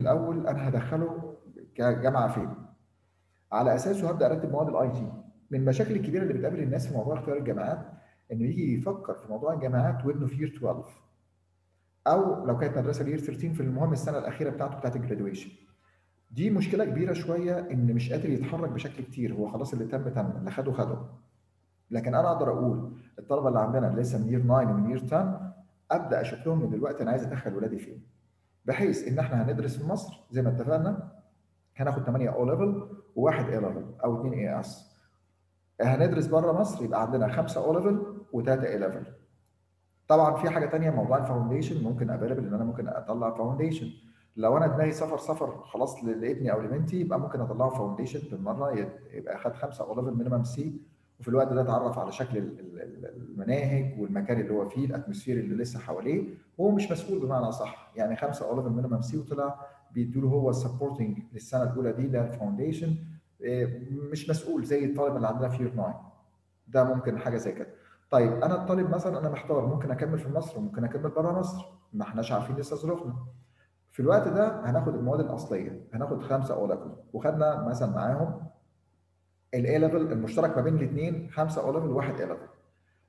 الأول أنا هدخله كجامعة فين؟ على أساسه هبدأ أرتب مواد ال IT من المشاكل الكبيرة اللي بتقابل الناس في موضوع اختيار الجامعات إنه يجي يفكر في موضوع الجامعات وابنه في year 12 أو لو كانت مدرسة year 13 في المهم السنة الأخيرة بتاعته بتاعت ال graduation دي مشكلة كبيرة شوية إن مش قادر يتحرك بشكل كتير. هو خلاص اللي تم تم اللي خده خده. لكن أنا أقدر أقول الطلبة اللي عندنا اللي لسه من year 9 ومن year 10 أبدأ أشوف لهم من دلوقتي أنا عايز أدخل ولادي فين. بحيث إن إحنا هندرس في مصر زي ما اتفقنا هناخد 8 O level وواحد A level أو 2 AS هندرس بره مصر يبقى عندنا 5 O level وثلاثه A level طبعا في حاجة ثانية موضوع ال foundation ممكن available إن أنا ممكن أطلع foundation لو أنا دماغي سفر سفر خلاص لابني أو لبنتي يبقى ممكن أطلعه foundation بالمرة يبقى خد خمسة O level minimum C وفي الوقت ده اتعرف على شكل المناهج والمكان اللي هو فيه ال atmosphere اللي لسه حواليه. هو مش مسؤول بمعنى صح يعني خمسة O level minimum C وطلع بيدوا له هو ال supporting للسنة الأولى دي ده ال foundation مش مسؤول زي الطالب اللي عندنا في year 9 ده ممكن حاجة زي كده. طيب أنا الطالب مثلا أنا محتار. ممكن أكمل في مصر وممكن أكمل بره مصر. ما إحناش عارفين لسه ظروفنا. في الوقت ده هناخد المواد الأصلية. هناخد خمسة O level وخدنا مثلا معاهم ال A level المشترك ما بين الاثنين خمسة O level وواحد A level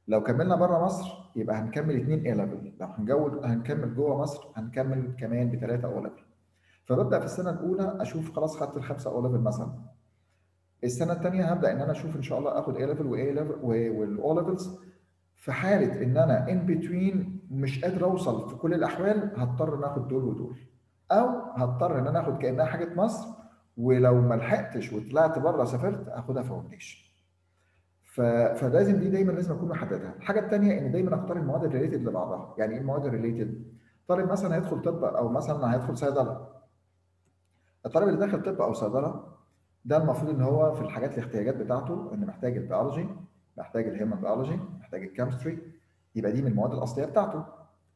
لو كملنا بره مصر يبقى هنكمل اثنين A level لو هنجود هنكمل جوه مصر هنكمل كمان بثلاثه O level فببدأ في السنة الأولى أشوف خلاص خدت الخمسه O level مثلا. السنة الثانية هبدأ إن أنا أشوف إن شاء الله آخد A level و A level وال O levels في حالة إن أنا in between مش قادر أوصل في كل الأحوال هضطر إن آخد دول ودول. أو هضطر إن أنا آخد كأنها حاجة مصر ولو ما لحقتش وطلعت بره سافرت اخدها foundation فلازم دي دايما لازم أكون محددها. الحاجة الثانية إن دايما أختار المواد ال related لبعضها. يعني إيه المواد ال related طالب مثلا هيدخل طب أو مثلا هيدخل صيدلة. الطالب اللي داخل طب أو صيدلة ده المفروض إن هو في الحاجات الاحتياجات بتاعته إن محتاج البيولوجي محتاج ال human biology محتاج ال chemistry يبقى دي من المواد الأصلية بتاعته.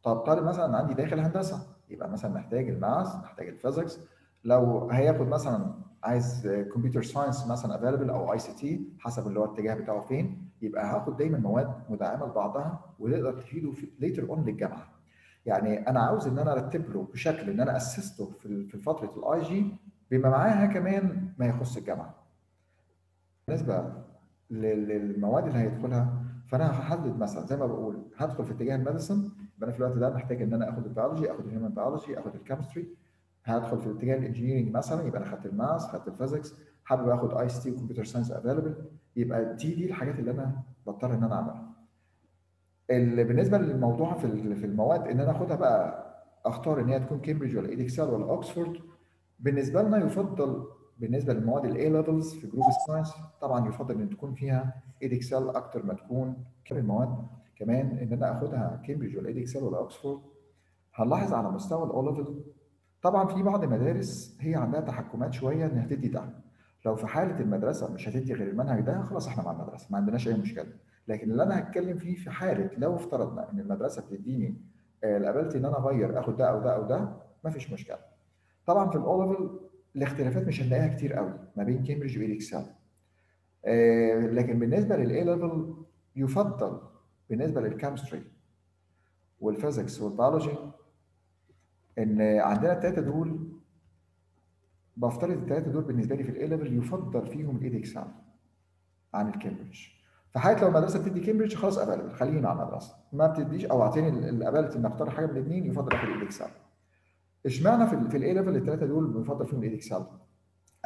طب طالب مثلا عندي داخل هندسة يبقى مثلا محتاج ال maths محتاج ال physics لو هياخد مثلا عايز computer science مثلا available أو ICT حسب اللي هو الاتجاه بتاعه فين يبقى هاخد دايما مواد مدعمة لبعضها وتقدر تفيده later on للجامعة. يعني أنا عاوز إن أنا أرتب له بشكل إن أنا أسسته في فترة ال IG بما معاها كمان ما يخص الجامعة. بالنسبة للمواد اللي هيدخلها فأنا هحدد مثلا زي ما بقول هدخل في اتجاه ال medicine يبقى أنا في الوقت ده محتاج إن أنا آخد البيولوجي آخد ال human biology آخد ال chemistry هدخل في اتجاه ال engineering مثلا يبقى أنا خدت ال maths خدت ال physics حابب آخد ICT و computer science available يبقى دي دي الحاجات اللي أنا بضطر إن أنا أعملها. اللي بالنسبة للموضوع في في المواد إن أنا آخدها بقى أختار إن هي تكون كامبريدج ولا Edexcel ولا اوكسفورد بالنسبة لنا يفضل بالنسبة للمواد ال A levels في group science طبعا يفضل إن تكون فيها Edexcel أكتر ما تكون كل المواد. كمان إن أنا آخدها كامبريدج ولا Edexcel ولا اوكسفورد هنلاحظ على مستوى ال O level طبعا في بعض المدارس هي عندها تحكمات شوية إنها تدي ده. لو في حالة المدرسة مش هتدي غير المنهج ده خلاص إحنا مع المدرسة ما عندناش أي مشكلة. لكن اللي أنا هتكلم فيه في حالة لو افترضنا إن المدرسة بتديني ال ability إن أنا أغير آخد ده أو ده أو ده ما فيش مشكلة. طبعا في ال O level الاختلافات مش هنلاقيها كتير قوي ما بين Cambridge وال Edexcel آه لكن بالنسبة لل A level يفضل بالنسبة لل chemistry وال physics وال biology إن عندنا الثلاثه دول بفترض الثلاثه دول بالنسبة لي في ال A level يفضل فيهم ال Edexcel عن الكامبريدج في حالة لو المدرسة بتدي كامبريدج خلاص available خليني مع المدرسة. ما بتديش أو أعطيني ال ability ان اختار حاجة من الاثنين يفضل آخد ال Edexcel إشمعنى في في ال A level الثلاثه دول بيفضل فيهم ال Edexcel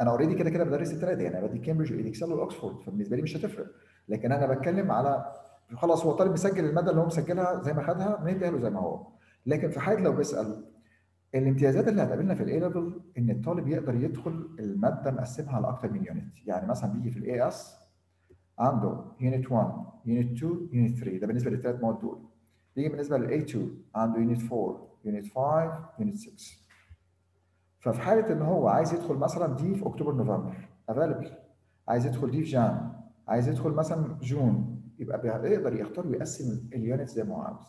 أنا already كده كده بدرس الثلاثه يعني أنا بدي Cambridge وال Edexcel وال Oxford فبالنسبة لي مش هتفرق. لكن أنا بتكلم على خلاص هو طالب مسجل المادة اللي هو مسجلها زي ما خدها بنديها له زي ما هو. لكن في حالة لو بيسأل الامتيازات اللي هتقابلنا في ال A level إن الطالب يقدر يدخل المادة مقسمها على أكثر من unit يعني مثلا بيجي في ال AS عنده unit 1 unit 2 unit 3 ده بالنسبة للثلاث مواد دول. بيجي بالنسبة لل A2 عنده unit 4 unit 5 unit 6 ففي حالة إن هو عايز يدخل مثلا دي في October November available عايز يدخل دي في Jan. عايز يدخل مثلا June. يبقى يقدر يختار ويقسم ال unit زي ما هو عاوز.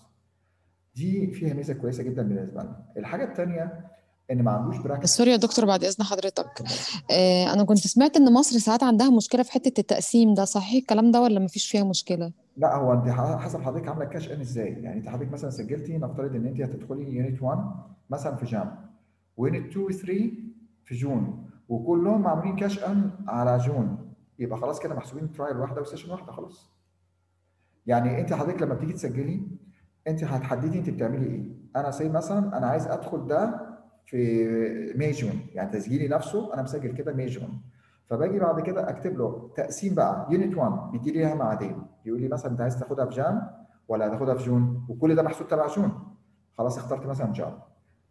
دي فيها ميزة كويسة جدا بالنسبة لنا. الحاجة الثانية إن ما عندوش pract. sorry يا دكتور بعد إذن حضرتك. آه أنا كنت سمعت إن مصر ساعات عندها مشكلة في حتة التقسيم ده صحيح الكلام ده ولا ما فيش فيها مشكلة؟ لا هو انت حسب حضرتك عاملة cash in إزاي؟ يعني إنت حضرتك مثلا سجلتي نفترض إن أنت هتدخلي unit 1 مثلا في Jan و unit 2 و 3 في June وكلهم معمولين cash in على June يبقى خلاص كده محسوبين trial واحدة و session واحدة خلاص. يعني أنت حضرتك لما بتيجي تسجلي انت هتحددي انت بتعملي إيه. أنا سي مثلا أنا عايز أدخل ده في May June يعني تسجيلي نفسه أنا مسجل كده May June فباجي بعد كده أكتب له تقسيم بقى unit 1 بيدي لي ميعادين. يقول لي مثلا أنت عايز تاخدها في Jan ولا هتاخدها في June؟ وكل ده محسوب تبع June. خلاص اخترت مثلا Jan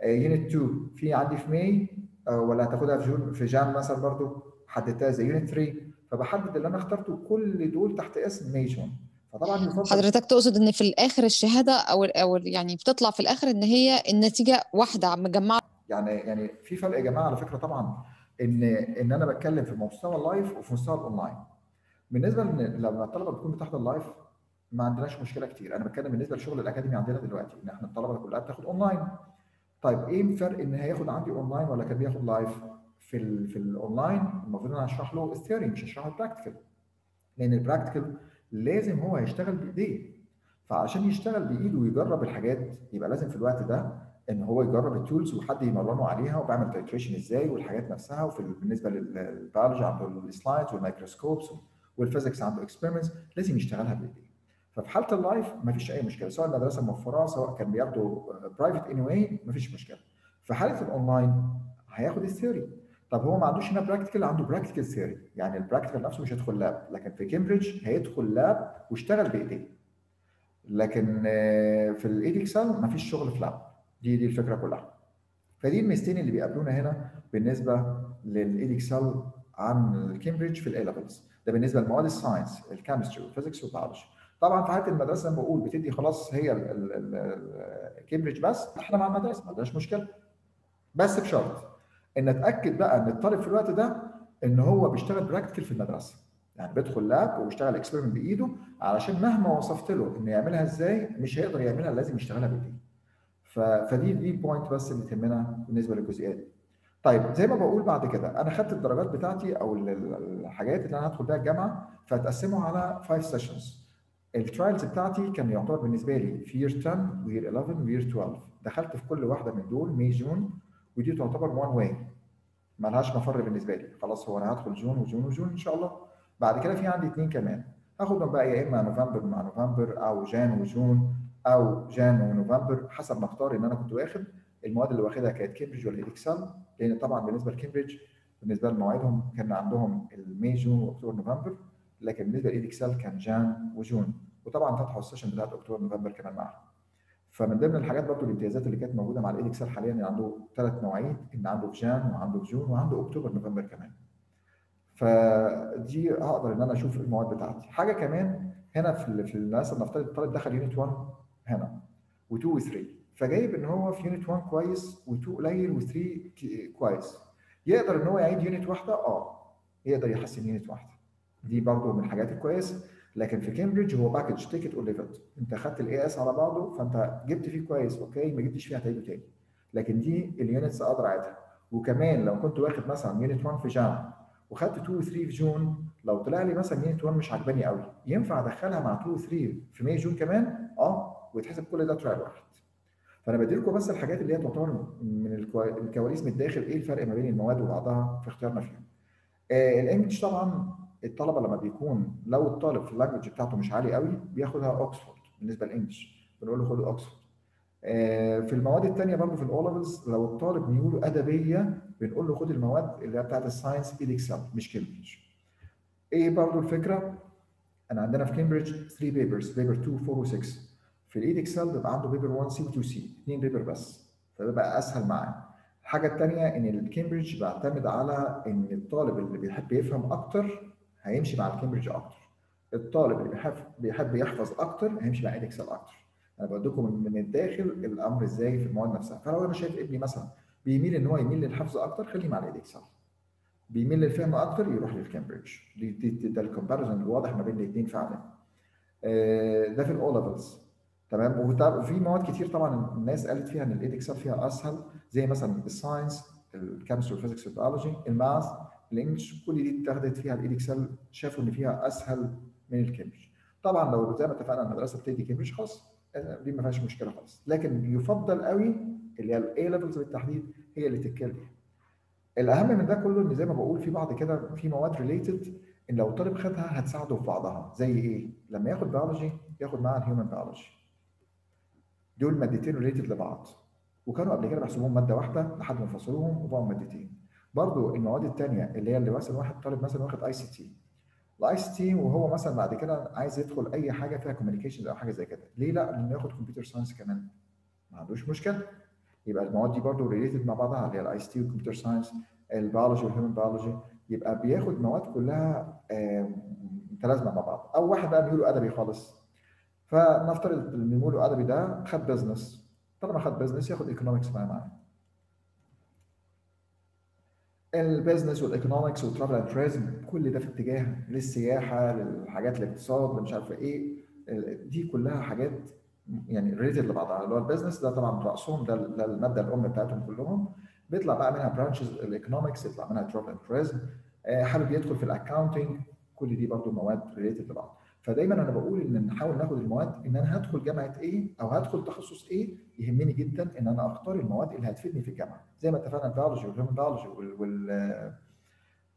unit 2 في عندي في May ولا هتاخدها في June؟ في Jan مثلا برضو حددتها زي unit 3 فبحدد اللي أنا اخترته كل دول تحت اسم May June فطبعا يفضل حضرتك تقصد إن في الآخر الشهادة أو أو يعني بتطلع في الآخر إن هي النتيجة واحدة مجمعه يعني يعني في فرق يا جماعة على فكرة طبعا إن إن أنا بتكلم في مستوى ال live وفي مستوى الأونلاين. بالنسبة لما الطلبة بتكون بتاخد ال live ما عندناش مشكلة كتير. أنا بتكلم بالنسبة لشغل الأكاديمي عندنا دلوقتي إن إحنا الطلبة كلها بتاخد أونلاين. طيب إيه الفرق إن هياخد عندي أونلاين ولا كان بياخد live في ال في الأونلاين؟ المفروض أنا هشرح له ال theory مش هشرح له ال practical لأن ال practical لازم هو يشتغل بإيديه. فعشان يشتغل بإيده ويجرب الحاجات يبقى لازم في الوقت ده إن هو يجرب ال tools وحد يمرنه عليها وبعمل titration إزاي والحاجات نفسها. وفي بالنسبة للبيولوجي عنده ال slides وال microscopes وال physics عنده experiments لازم يشتغلها بإيديه. ففي حالة ال live ما فيش أي مشكلة سواء المدرسة موفراه سواء كان بياخدوا private anyway ما فيش مشكلة. في حالة الاونلاين هياخد ال theory طب هو ما عندوش هنا practical عنده practical theory يعني ال practical نفسه مش هيدخل lab لكن في كامبريدج هيدخل lab واشتغل بإيديه. لكن في ال Edexcel ما فيش شغل في lab دي دي الفكرة كلها. فدي الميزتين اللي بيقابلونا هنا بالنسبة لل Edexcel عن الكامبريدج في ال A levels ده بالنسبة لمواد الساينس الكيمستري والفيزيكس والبيولوجي طبعا في حالة المدرسة ما بقول بتدي خلاص هي الكامبريدج بس إحنا مع المدرسة ما عندناش مشكلة. بس بشرط إن اتاكد بقى إن الطالب في الوقت ده إن هو بيشتغل practical في المدرسة. يعني بيدخل lab وبيشتغل experiment بإيده علشان مهما وصفت له إنه يعملها إزاي مش هيقدر يعملها لازم يشتغلها بايديه فدي دي ال point بس اللي تهمنا بالنسبة للجزئيه دي. طيب زي ما بقول بعد كده أنا خدت الدرجات بتاعتي أو الحاجات اللي أنا هدخل بيها الجامعة فهتقسموا على 5 sessions ال trials بتاعتي كان يعتبر بالنسبة لي في year 10 و year 11 و year 12 دخلت في كل واحدة من دول May June ودي تعتبر one way ملهاش مفر بالنسبة لي. خلاص هو أنا هدخل June و June و June إن شاء الله. بعد كده في عندي اثنين كمان. هاخدهم بقى يا إما نوفمبر مع نوفمبر أو Jan و June أو Jan ونوفمبر حسب ما اختار إن أنا كنت واخد. المواد اللي واخدها كانت كامبريدج ولا Edexcel لأن طبعا بالنسبة لكامبريدج بالنسبة لمواعيدهم كان عندهم ال May June واكتوبر نوفمبر لكن بالنسبة ل Edexcel كان Jan و June وطبعا فتحوا ال session بتاعت اكتوبر نوفمبر كمان معاهم. فمن ضمن الحاجات برضو الامتيازات اللي كانت موجودة مع ال Edexcel حاليا ان عنده ثلاث مواعيد إن عنده في Jan وعنده في June وعنده أكتوبر نوفمبر كمان. فدي هقدر إن أنا أشوف المواد بتاعتي. حاجة كمان هنا في في الناس نفترض الطالب دخل unit 1 هنا و2 و3 فجايب إن هو في unit 1 كويس و2 قليل و3 كويس. يقدر إن هو يعيد unit واحدة؟ آه. يقدر يحسن unit واحدة. دي برضو من الحاجات الكويسة. لكن في كامبريدج هو package take it or leave it انت خدت ال AS على بعضه فانت جبت فيه كويس okay؟ ما جبتش فيه هتعيده تاني. لكن دي ال units أقدر أعيدها. وكمان لو كنت واخد مثلا unit 1 في Jan وخدت 2 و 3 في June لو طلع لي مثلا unit 1 مش عجباني قوي ينفع أدخلها مع 2 و 3 في May June كمان؟ آه ويتحسب كل ده trial واحد فأنا بدي لكم بس الحاجات اللي هي تعتبر من الكواليس من الداخل إيه الفرق ما بين المواد وبعضها في اختيارنا فيهم آه ال English طبعا الطلبة لما بيكون لو الطالب في ال language بتاعته مش عالي قوي بياخدها اوكسفورد بالنسبة لل English بنقول له خد اوكسفورد آه في المواد الثانية برضه في ال O levels لو الطالب ميوله أدبية بنقول له خد المواد اللي هي بتاعت ال science Edexcel مش كامبريدج إيه برضه الفكرة؟ انا عندنا في كامبريدج 3 papers paper 2 4 و6 في ال Edexcel بيبقى عنده paper 1C و 2C اثنين paper بس. فبيبقى أسهل معاه. الحاجة الثانية إن الكامبريدج بيعتمد على إن الطالب اللي بيحب يفهم أكتر هيمشي مع الكامبريدج أكتر. الطالب اللي بيحب بيحب يحفظ أكتر هيمشي مع Edexcel أكتر. أنا بديكم من الداخل الأمر إزاي في المواد نفسها. فلو أنا شايف ابني مثلا بيميل إن هو يميل للحفظ أكتر خليه مع ال Edexcel بيميل للفهم أكتر يروح للكامبريدج. ده ال comparison الواضح ما بين الاثنين فعلا. آه ده في ال O تمام؟ وفي مواد كتير طبعا الناس قالت فيها إن ال Edexcel فيها أسهل زي مثلا الساينس الكيمستري والفيزيكس والبيولوجي الماث الانجلش كل دي اتاخدت فيها ال Edexcel شافوا إن فيها أسهل من الكامبريدج طبعا لو زي ما اتفقنا المدرسة بتدي كامبريدج خلاص دي ما فيهاش مشكلة خالص. لكن يفضل قوي اللي هي ال A levels بالتحديد هي اللي تتكلم. الأهم من ده كله إن زي ما بقول في بعض كده في مواد related إن لو الطالب خدها هتساعده في بعضها. زي إيه؟ لما ياخد بيولوجي ياخد معاها ال human biology دول مادتين related لبعض. وكانوا قبل كده بيحسبوهم مادة واحدة لحد ما فصلوهم وبقوا مادتين. برضو المواد الثانية اللي هي اللي مثلا واحد طالب مثلا واخد ICT ال ICT وهو مثلا بعد كده عايز يدخل أي حاجة فيها communication أو حاجة زي كده. ليه لأ؟ لأنه ياخد computer science كمان. ما عندوش مشكلة. يبقى المواد دي برضو related مع بعضها اللي هي ال ICT وال computer science ال biology وال human biology يبقى بياخد مواد كلها متلازمة مع بعض. أو واحد بقى ميوله أدبي خالص. فنفترض اللي ميوله ادبي ده خد business طالما خد business ياخد economics معاه معاه. ال business وال economics وال travel and tourism كل ده في اتجاه للسياحة للحاجات الاقتصاد مش عارفة إيه. دي كلها حاجات يعني related لبعضها. اللي هو ال business ده طبعا رأسهم ده, ده المادة الأم بتاعتهم كلهم. بيطلع بقى منها branches ال economics يطلع منها travel and tourism حابب يدخل في ال accounting كل دي برضو مواد related لبعض. فدايما أنا بقول إن نحاول ناخد المواد إن أنا هدخل جامعة إيه أو هدخل تخصص إيه يهمني جدا إن أنا أختار المواد اللي هتفيدني في الجامعة. زي ما اتفقنا ال biology وال human biology وال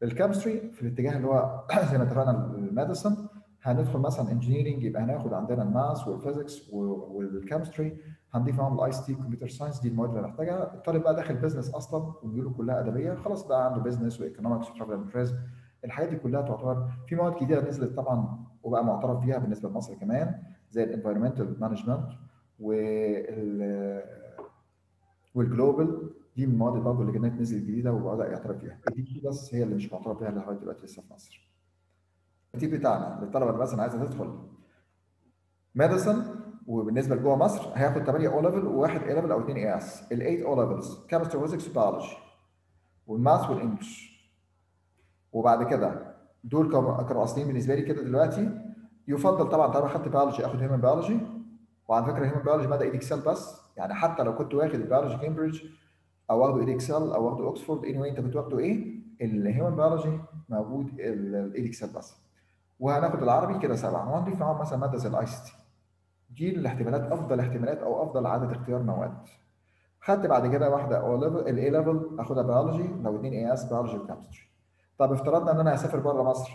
ال chemistry في الاتجاه اللي هو زي ما اتفقنا ال medicine. هندخل مثلا engineering يبقى هناخد عندنا ال math وال physics وال chemistry هنضيف معاهم ال ICT computer science دي المواد اللي محتاجها. الطالب بقى داخل business أصلا وميوله كلها أدبية خلاص بقى عنده business و economics و travel and الحاجات دي كلها تعتبر في مواد جديده نزلت طبعا وبقى معترف بيها بالنسبة لمصر كمان زي ال environmental management وال وال global دي من المواد برضه اللي كانت نزلت جديدة وبدا يعترف بيها. دي بس هي اللي مش معترف بيها لغايه دلوقتي لسه في مصر. الترتيب بتاعنا للطلبة اللي مثلا عايزة تدخل medicine وبالنسبة لجوه مصر هياخد 8 O level وواحد A level أو اثنين AS ال 8 أو ليفلز كيمستري وفيزكس وبيولوجي والماث والانجلش وبعد كده دول أصليين بالنسبة لي كده دلوقتي. يفضل طبعا طالما خدت بيولوجي آخد human biology وعلى فكرة human biology مادة Edexcel بس. يعني حتى لو كنت واخد البيولوجي كامبريدج أو واخده Edexcel أو واخده اوكسفورد anyway أنت كنت واخده إيه؟ ال human biology موجود ال Edexcel بس. وهناخد العربي كده سبعة. وهنضيف معاهم مثلا مادة زي ال ICT دي الاحتمالات أفضل احتمالات أو أفضل عدد اختيار مواد. خدت بعد كده واحدة ال A level أخدها بيولوجي لو اثنين AS biology و chemistry طب افترضنا إن أنا هسافر بره مصر.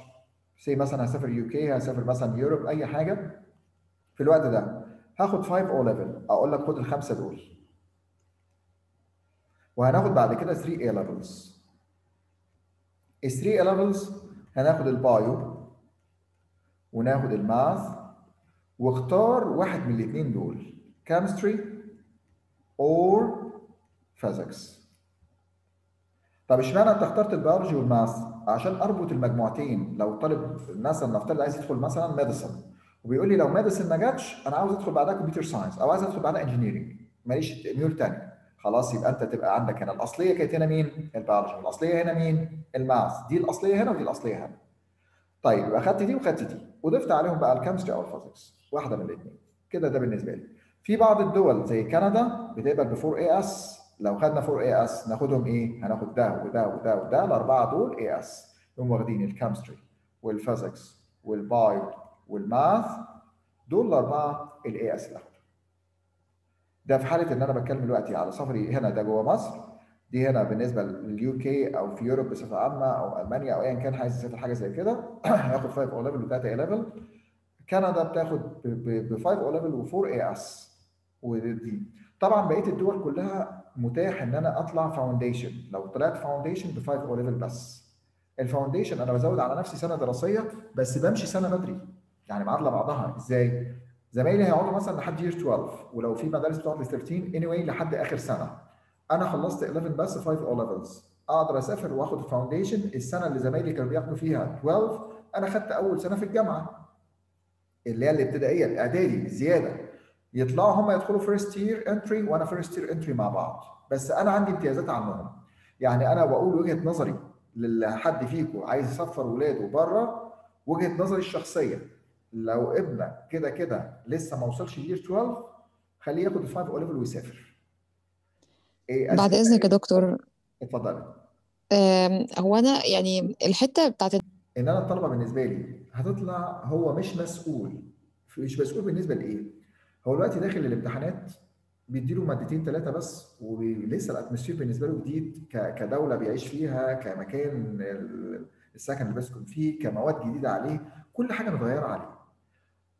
say مثلا هسافر UK هسافر مثلا Europe أي حاجة. في الوقت ده هاخد 5 O level أقول لك خد الخمسة دول. وهناخد بعد كده 3 A levels ال 3 A levels هناخد ال bio وناخد ال math واختار واحد من الاثنين دول chemistry or physics. طب اشمعنى انت اخترت ال biology وال math عشان اربط المجموعتين. لو طالب مثلا نفترض عايز يدخل مثلا medicine وبيقول لي لو medicine ما جاتش أنا عاوز أدخل بعدها computer science أو عايز أدخل بعدها engineering ماليش ميول ثانية خلاص يبقى أنت تبقى عندك هنا الأصلية كانت هنا مين؟ البيولوجي. والأصلية هنا مين؟ ال math دي الأصلية هنا ودي الأصلية هنا. طيب يبقى خدت دي وخدت دي. وضفت عليهم بقى ال chemistry أو ال physics واحدة من الاثنين كده ده بالنسبة لي. في بعض الدول زي كندا بتقبل ب 4 AS لو خدنا 4 AS ناخدهم إيه؟ هناخد ده وده وده وده. الأربعة دول AS. هم واخدين ال chemistry وال physics وال bio وال math. دول الأربعة ال AS اللي ده في حالة إن أنا بتكلم دلوقتي على سفري هنا ده جوه مصر. دي هنا بالنسبة لل UK أو في Europe بصفة عامة أو ألمانيا أو ايا كان عايز يسافر حاجة زي كده. هياخد 5 O level و3 A level كندا بتاخد ب 5 O level و4 AS ودي. طبعا بقية الدول كلها متاح إن أنا أطلع foundation لو طلعت foundation ب 5 O level بس. ال foundation أنا بزود على نفسي سنة دراسية بس بمشي سنة بدري. يعني معادلة بعضها. إزاي؟ زمايلي هيقعدوا مثلا لحد year 12 ولو في مدارس بتقعد ل 13 anyway لحد آخر سنة. أنا خلصت 11 بس 5 O levels أقدر أسافر وآخد ال foundation السنة اللي زمايلي كانوا بياخدوا فيها 12 أنا خدت أول سنة في الجامعة. اللي هي الابتدائية الإعدادي الزياده يطلعوا هم يدخلوا first year entry وأنا first year entry مع بعض. بس أنا عندي امتيازات عنهم. يعني أنا بقول وجهة نظري لحد فيكم عايز يسفر ولاده بره وجهة نظري الشخصية. لو ابنك كده كده لسه ما وصلش year 12 خليه ياخد ال five O level ويسافر. إيه بعد إذنك يا دكتور. اتفضلي. هو أنا يعني الحتة بتاعت إن أنا الطلبة بالنسبة لي هتطلع هو مش مسؤول. مش مسؤول بالنسبة لإيه؟ هو دلوقتي داخل الامتحانات بيديله مادتين ثلاثة بس ولسه ال atmosphere بالنسبة له جديد كدولة بيعيش فيها كمكان السكن اللي بيسكن فيه كمواد جديدة عليه كل حاجة متغيرة عليه.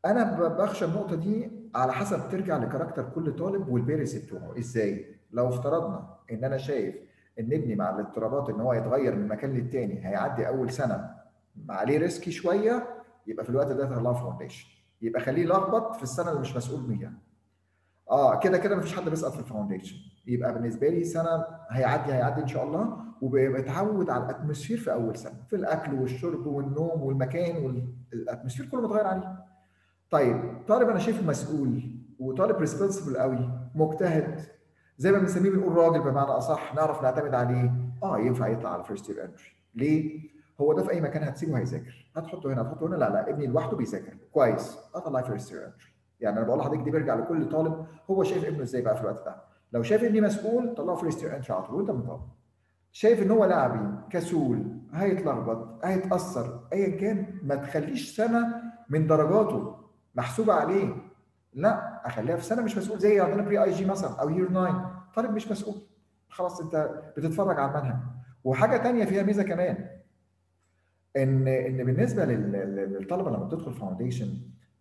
أنا بخشى النقطة دي على حسب ترجع ل character كل طالب وال peers بتوعه إزاي؟ لو افترضنا إن أنا شايف إن ابني مع الاضطرابات إن هو يتغير من مكان للتاني هيعدي أول سنة عليه risky شوية يبقى في الوقت ده طلعه foundation يبقى خليه يلخبط في السنة اللي مش مسؤول بيها. آه كده كده مفيش حد بيسقط في ال foundation. يبقى بالنسبة لي سنة هيعدي هيعدي إن شاء الله وبيتعود على ال atmosphere في أول سنة. في الأكل والشرب والنوم والمكان وال atmosphere كله متغير عليه. طيب طالب أنا شايفه مسؤول وطالب responsible قوي مجتهد زي ما بنسميه بنقول راجل بمعنى أصح نعرف نعتمد عليه آه ينفع يطلع على first year entry ليه؟ هو ده في أي مكان هتسيبه هيذاكر هتحطه هنا هتحطه هنا لا لا ابني لوحده بيذاكر. كويس. اطلع first entry يعني أنا بقول لحضرتك دي بيرجع لكل طالب هو شايف ابنه إزاي بقى في الوقت ده؟ لو شايف ابني مسؤول طلعه first year entry على طول وأنت مطالب. شايف إن هو لاعبي كسول هيتلخبط هيتأثر ايا كان ما تخليش سنة من درجاته محسوبة عليه. لا أخليها في سنة مش مسؤول. زي عندنا pre-IG مثلا أو year 9 طالب مش مسؤول. خلاص أنت بتتفرج على المنهج. وحاجة تانية فيها ميزة كمان. إن إن بالنسبة للطلبة لما بتدخل foundation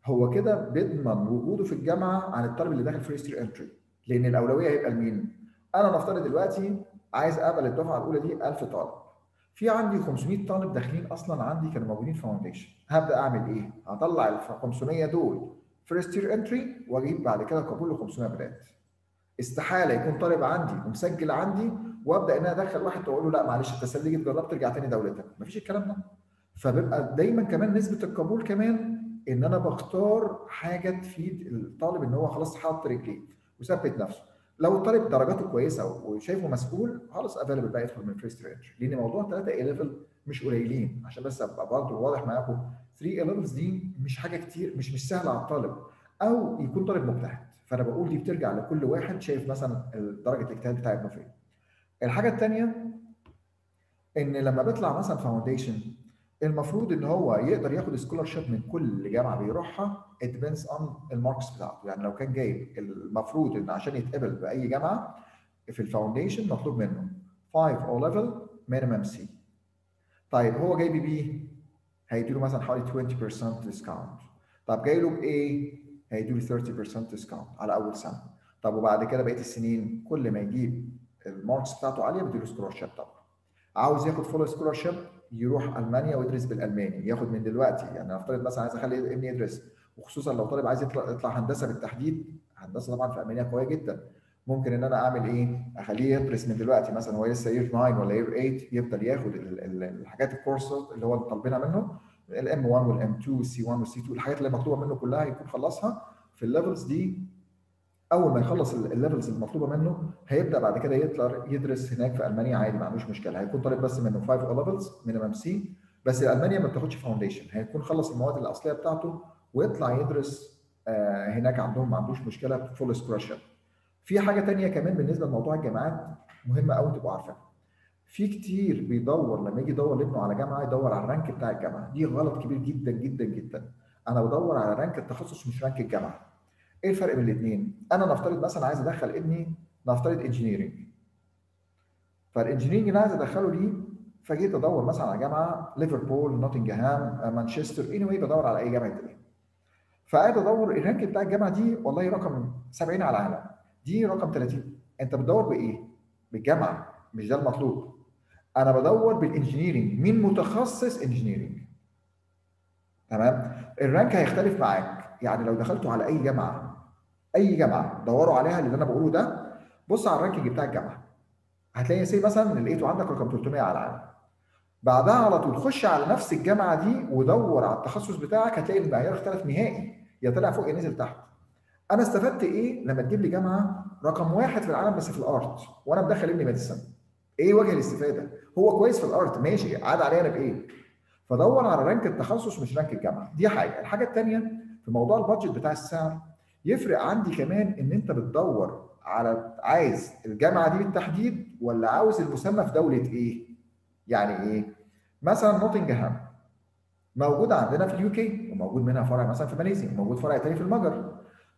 هو كده بيضمن وجوده في الجامعة عن الطالب اللي داخل first year entry لأن الأولوية هيبقى لمين؟ أنا نفترض دلوقتي عايز أقبل الدفعة الأولى دي 1000 طالب. في عندي 500 طالب داخلين أصلا عندي كانوا موجودين foundation هبدأ أعمل إيه؟ هطلع ال 500 دول first year entry وأجيب بعد كده قبول ل 500 بنات استحالة يكون طالب عندي ومسجل عندي وأبدأ إن أنا أدخل واحد وأقول له لا معلش أنت سلي جيت جربت ترجع تاني دولتك. مفيش الكلام ده؟ فبيبقى دايما كمان نسبة القبول كمان إن أنا بختار حاجة تفيد الطالب إن هو خلاص حاطط رجليه وثبت نفسه. لو الطالب درجاته كويسة وشايفه مسؤول خلاص available بقى يدخل من first range لأن موضوع 3 A level مش قليلين. عشان بس أبقى برضه واضح معاكم 3 A levels دي مش حاجة كتير مش مش سهلة على الطالب. أو يكون طالب مجتهد. فأنا بقول دي بترجع لكل واحد شايف مثلا درجة الاجتهاد بتاع ابنه فين. الحاجة الثانية إن لما بيطلع مثلا foundation المفروض إن هو يقدر ياخد scholarship من كل جامعة بيروحها depends on ال marks بتاعته. يعني لو كان جايب المفروض إن عشان يتقبل بأي جامعة في ال foundation مطلوب منه 5 O level minimum C طيب هو جاي ب B هيديله مثلا حوالي 20% discount طب جاي له ب A هيديله 30% discount على أول سنة. طب وبعد كده بقية السنين كل ما يجيب ال marks بتاعته عالية بيديله scholarship طبعا. عاوز ياخد full scholarship يروح ألمانيا ويدرس بالألماني ياخد من دلوقتي. يعني نفترض مثلا عايز أخلي ابني يدرس وخصوصا لو طالب عايز يطلع يطلع هندسة بالتحديد هندسة طبعا في ألمانيا قوية جدا. ممكن إن أنا أعمل إيه؟ أخليه يدرس من دلوقتي مثلا هو لسه year 9 ولا year 8 يفضل ياخد الحاجات الكورسات اللي هو طالبينها منه الام 1 والام 2 وال C 1 وال C 2 الحاجات اللي مطلوبه منه كلها يكون خلصها. في ال levels دي أول ما يخلص ال levels المطلوبة منه هيبدأ بعد كده يطلع يدرس هناك في ألمانيا عادي ما عندوش مشكلة. هيكون طالب بس منه 5 O levels minimum C بس ألمانيا ما بتاخدش foundation هيكون خلص المواد الأصلية بتاعته ويطلع يدرس هناك عندهم ما عندوش مشكلة full scholarship في حاجة تانية كمان بالنسبة لموضوع الجامعات مهمة قوي تبقوا عارفينها. في كتير بيدور لما يجي يدور لابنه على جامعة يدور على ال rank بتاع الجامعة. دي غلط كبير جدا جدا جدا. أنا بدور على rank التخصص مش rank الجامعة. إيه الفرق بين الاثنين أنا نفترض مثلا عايز أدخل ابني نفترض engineering فال engineering اللي عايز أدخله ليه فجيت أدور مثلا على جامعة ليفربول نوتنجهام مانشستر any anyway بدور على أي جامعة تانية. فقاعد أدور ال rank بتاع الجامعة دي والله رقم 70 على العالم. دي رقم 30 أنت بتدور بإيه؟ بالجامعة مش ده المطلوب. أنا بدور بال engineering مين متخصص engineering تمام؟ ال rank هيختلف معاك. يعني لو دخلتوا على أي جامعة أي جامعة دوروا عليها اللي أنا بقوله ده بص على ال ranking بتاع الجامعة. هتلاقي سي مثلا لقيته عندك رقم 300 على العالم. بعدها على طول خش على نفس الجامعة دي ودور على التخصص بتاعك هتلاقي المعيار اختلف نهائي يا طلع فوق يا نزل تحت. أنا استفدت إيه لما تجيب لي جامعة رقم واحد في العالم بس في ال art؟ وأنا مدخل ابني medicine إيه وجه الاستفادة؟ هو كويس في ال art ماشي عاد عليا أنا بإيه؟ فدور على rank التخصص مش rank الجامعة. دي حاجة. الحاجة الثانية في موضوع ال budget بتاع السعر يفرق عندي كمان إن أنت بتدور على عايز الجامعة دي بالتحديد ولا عاوز المسمى في دولة إيه؟ يعني إيه؟ مثلا نوتنجهام موجوده عندنا في ال UK وموجود منها فرع مثلا في ماليزيا وموجود فرع تاني في المجر.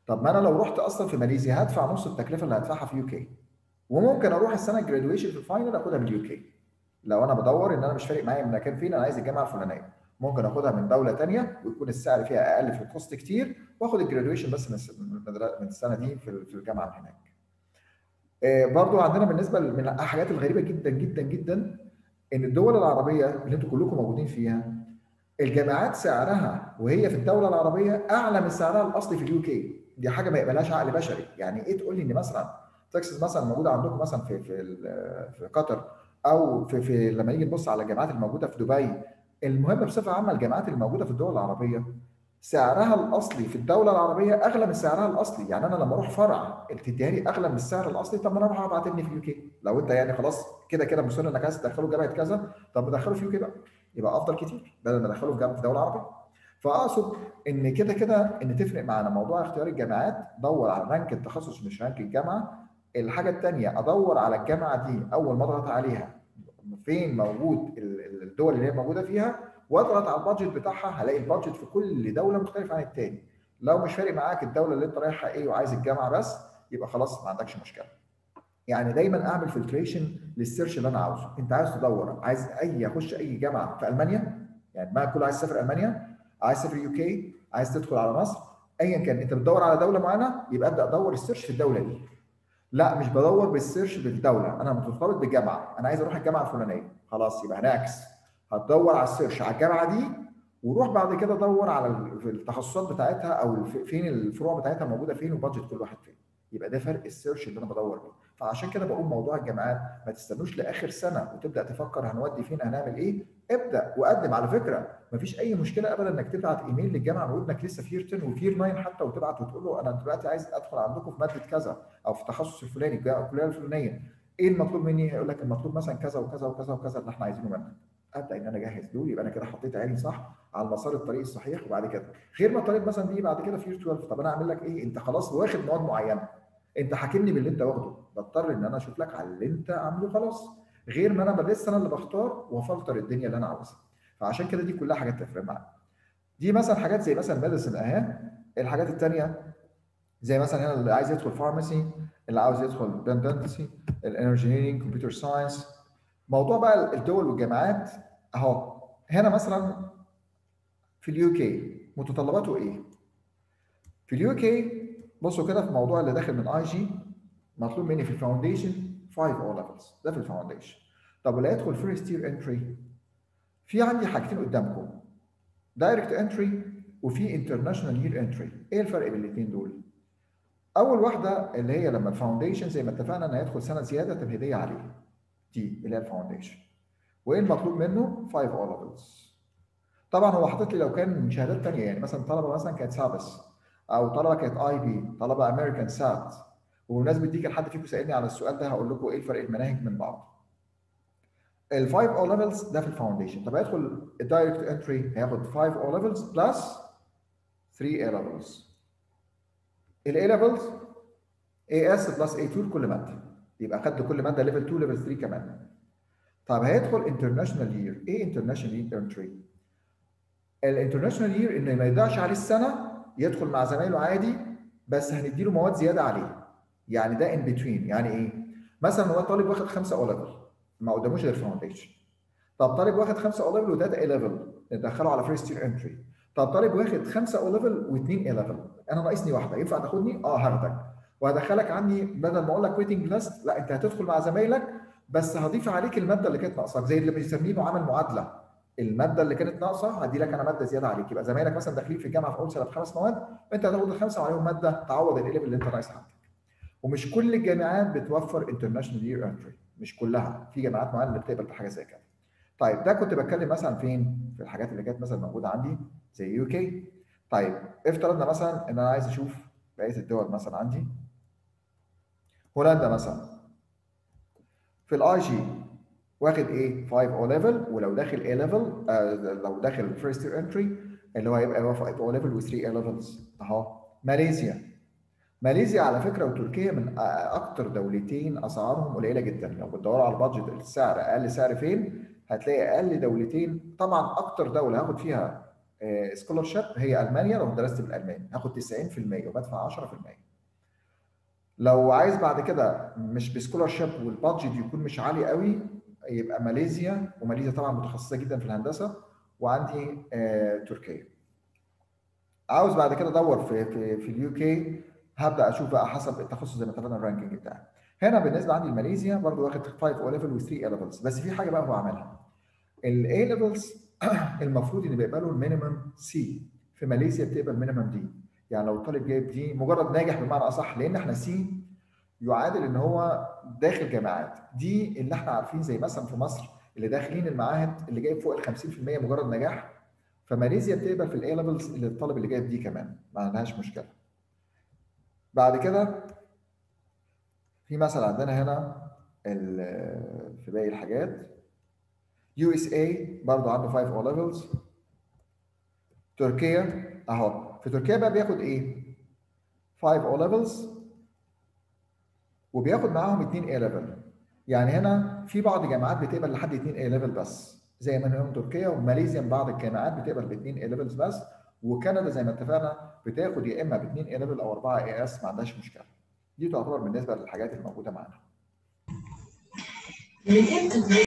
طب ما أنا لو رحت أصلا في ماليزيا هدفع نص التكلفة اللي هدفعها في UK. وممكن أروح السنة ال graduation في ال final آخدها من ال UK. لو أنا بدور إن أنا مش فارق معايا من مكان فين أنا عايز الجامعة الفلانية. ممكن آخدها من دولة ثانية ويكون السعر فيها أقل في ال cost كتير وآخد ال graduation بس من من السنة دي في الجامعة هناك. برضو عندنا بالنسبة من الحاجات الغريبة جدا جدا جدا إن الدول العربية اللي أنتم كلكم موجودين فيها الجامعات سعرها وهي في الدولة العربية أعلى من سعرها الأصلي في ال UK دي حاجة ما يقبلهاش عقل بشري يعني إيه تقول لي إن مثلا تكساس مثلا موجودة عندكم مثلا في في في قطر أو في, في لما نيجي نبص على الجامعات الموجودة في دبي المهم بصفة عامة الجامعات الموجوده في الدول العربية سعرها الأصلي في الدولة العربية أغلى من سعرها الأصلي. يعني أنا لما أروح فرع لي أغلى من السعر الأصلي طب ما أنا أروح أبعت ابني في UK. لو أنت يعني خلاص كده كده مصر إنك عايز تدخله جامعة كذا طب دخله في UK بقى. يبقى أفضل كتير بدل ما أدخله في جامعة دولة عربية. فأقصد إن كده كده إن تفرق معانا موضوع اختيار الجامعات دور على rank التخصص مش rank الجامعة. الحاجة الثانية أدور على الجامعة دي أول ما أضغط عليها فين موجود الدول اللي هي موجودة فيها وأضغط على ال budget بتاعها هلاقي ال budget في كل دولة مختلف عن الثاني لو مش فارق معاك الدولة اللي أنت رايحها إيه وعايز الجامعة بس يبقى خلاص ما عندكش مشكلة. يعني دايما أعمل filtration لل search اللي أنا عاوزه. أنت عايز تدور عايز أي أخش أي جامعة في ألمانيا يعني ما كله عايز يسافر ألمانيا عايز تسافر UK عايز تدخل على مصر ايا كان. أنت بتدور على دولة معينة يبقى أبدأ أدور ال search في الدولة دي. لا مش بدور بال search بالدولة. أنا مرتبط بالجامعة أنا عايز أروح الجامعة الفلانية. خلاص يبقى هنعكس هتدور على ال search على الجامعة دي وروح بعد كده دور على التخصصات بتاعتها أو فين الفروع بتاعتها موجودة فين و budget كل واحد فين. يبقى ده فرق ال search اللي أنا بدور بيه. فعشان كده بقول موضوع الجامعات ما تستنوش لآخر سنة وتبدأ تفكر هنودي فين هنعمل إيه. ابدأ وقدم. على فكرة ما فيش أي مشكلة ابدا إنك تبعت إيميل للجامعة نقول انك لسه في 10 وفي 9 حتى وتبعت وتقول له أنا دلوقتي عايز أدخل عندكم في مادة كذا أو في التخصص الفلاني الكلية الفلانية. إيه المطلوب مني؟ هيقول لك المطلوب مثلا كذا وكذا وكذا وكذا اللي إحنا عايزينه منك أبدأ إن أنا أجهز دول يبقى أنا كده حطيت عيني صح على المسار الطريق الصحيح وبعد كده. غير ما الطريق مثلا دي بعد كده في 12 طب أنا أعمل لك إيه؟ أنت خلاص واخد مواد معينة. أنت حاكمني باللي أنت واخده. بضطر إن أنا أشوف لك على اللي أنت عامله خلاص. غير ما أنا لسه أنا اللي بختار وأفلتر الدنيا اللي أنا عاوزها. فعشان كده دي كلها حاجات تفرق معايا. دي مثلا حاجات زي مثلا medicine اهي الحاجات الثانية زي مثلا هنا اللي عايز يدخل pharmacy اللي عاوز يدخل dentistry ال engineering computer science موضوع بقى الدول والجامعات أهو. هنا مثلا في ال UK متطلباته إيه؟ في ال UK بصوا كده في الموضوع اللي داخل من IG مطلوب مني في ال foundation 5 O levels ده في ال foundation طب اللي هيدخل first year entry في عندي حاجتين قدامكم. direct entry وفي international year entry إيه الفرق بين الاثنين دول؟ أول واحدة اللي هي لما ال foundation زي ما اتفقنا ان هيدخل سنة زيادة تمهيديه عليه. دي اللي هي ال foundation وإيه المطلوب منه؟ 5 O levels طبعا هو حاطط لي لو كان شهادات ثانية يعني مثلا طلبة مثلا كانت سابس أو طلبة كانت IB طلبة American SAT وبمناسبه دي كان حد فيكم سألني على السؤال ده هقول لكم إيه الفرق المناهج من بعض. ال5 O levels ده في ال foundation طب هيدخل ال direct entry هياخد 5 O levels plus 3 A levels ال A levels AS plus A2 لكل مادة. يبقى خدت كل مادة level 2 level 3 كمان. طب هيدخل international year إيه international year entry ال international year انه ما يضيعش عليه السنة يدخل مع زمايله عادي بس هنديله مواد زيادة عليه. يعني ده in between يعني إيه؟ مثلا هو طالب واخد خمسة O level ما قداموش غير foundation طب طالب واخد خمسة O level وثلاثه A level ندخله على first entry طب طالب واخد خمسة O level واثنين A level أنا ناقصني واحدة ينفع تاخدني؟ آه هاخدك. وهدخلك عندي بدل ما أقول لك waiting list لا أنت هتدخل مع زمايلك بس هضيف عليك المادة اللي كانت ناقصاك زي اللي بيسميه عامل معادلة. المادة اللي كانت ناقصة هدي لك أنا مادة زيادة عليك. يبقى زمايلك مثلا داخلين في الجامعة في أول سنة بخمس مواد أنت هتاخد الخمسة وعليهم مادة تعوض ال A level اللي أنت ناقص عندك ومش كل الجامعات بتوفر international year entry مش كلها. في جامعات معينة بتقبل بحاجه زي كده. طيب ده كنت بتكلم مثلا فين؟ في الحاجات اللي كانت مثلا موجودة عندي زي UK طيب افترضنا مثلا إن أنا عايز أشوف بقية الدول مثلا عندي. هولندا مثلا. في ال IG واخد إيه 5 O level ولو داخل A level آه لو داخل first entry اللي هو هيبقى هو 5 O level و 3 A levels أهو. ماليزيا. ماليزيا على فكرة وتركيا من أكتر دولتين أسعارهم قليلة جدا. لو بتدوروا على ال budget السعر أقل سعر فين هتلاقي أقل دولتين. طبعا أكتر دولة هاخد فيها scholarship هي ألمانيا لو درست بالالماني هاخد 90% وبدفع 10% لو عايز بعد كده مش ب scholarship وال budget يكون مش عالي قوي يبقى ماليزيا. وماليزيا طبعا متخصصة جدا في الهندسة. وعندي آه تركيا. عاوز بعد كده أدور في في في ال UK. هبدأ أشوف بقى حسب التخصص زي ما اتفقنا ال ranking بتاعي. هنا بالنسبة عندي لماليزيا برضو واخد 5 O level و 3 A levels بس في حاجة بقى هو عملها. ال A levels المفروض إن بيقبلوا ال minimum C في ماليزيا بتقبل minimum D يعني لو الطالب جايب D مجرد ناجح بمعنى أصح لأن إحنا C يعادل إن هو داخل جامعات. دي اللي إحنا عارفين زي مثلا في مصر اللي داخلين المعاهد اللي جايب فوق ال 50% مجرد نجاح. فماليزيا بتقبل في ال A levels اللي الطالب اللي جايب D كمان. ما عندهاش مشكلة. بعد كده في مثلا عندنا هنا في باقي الحاجات. USA برضه عنده 5 O levels تركيا أهو. في تركيا بقى بياخد إيه؟ 5 O levels وبياخد معاهم 2 A level يعني هنا في بعض الجامعات بتقبل لحد 2 A level بس. زي ما هنا تركيا وماليزيا بعض الجامعات بتقبل ب 2 A levels بس. وكندا زي ما اتفقنا بتاخد يا إما ب 2 A level أو 4 AS ما عندهاش مشكلة. دي تعتبر بالنسبة للحاجات الموجودة معانا. من إمتى؟